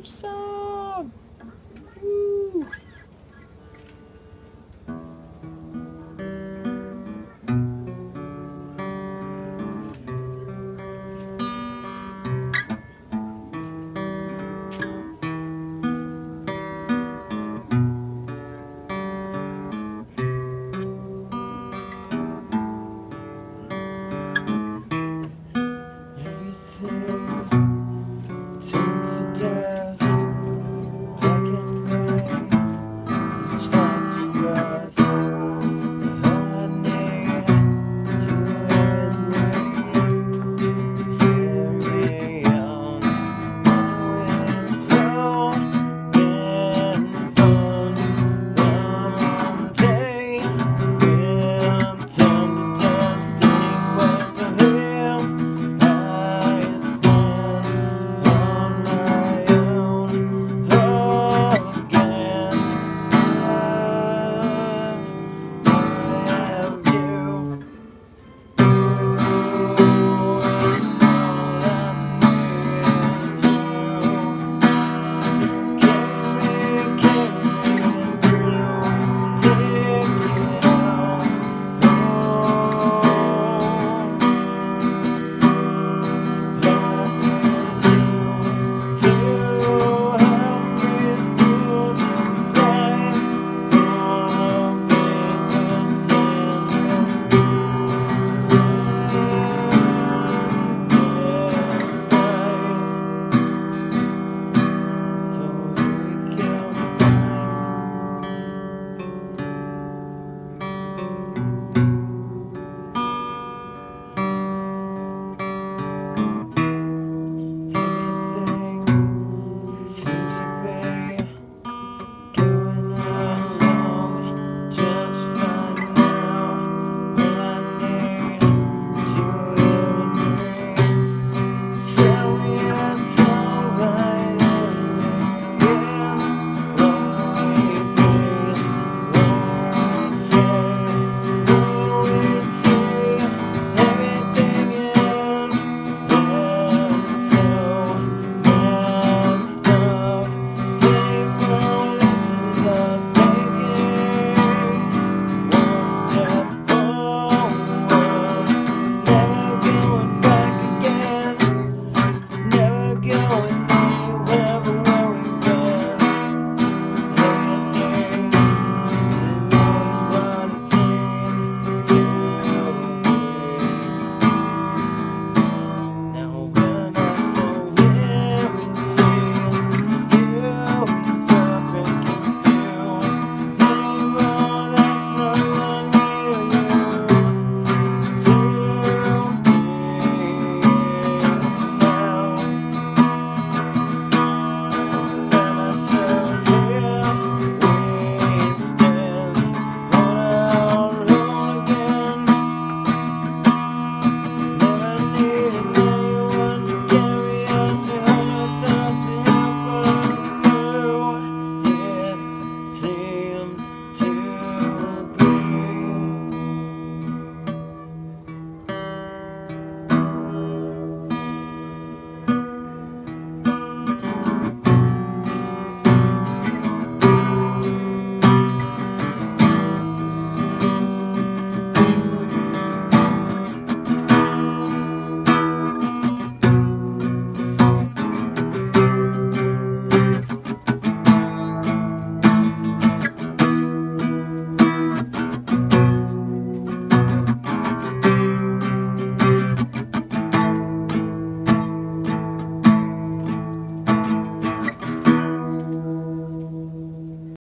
Good song. Everything to dust.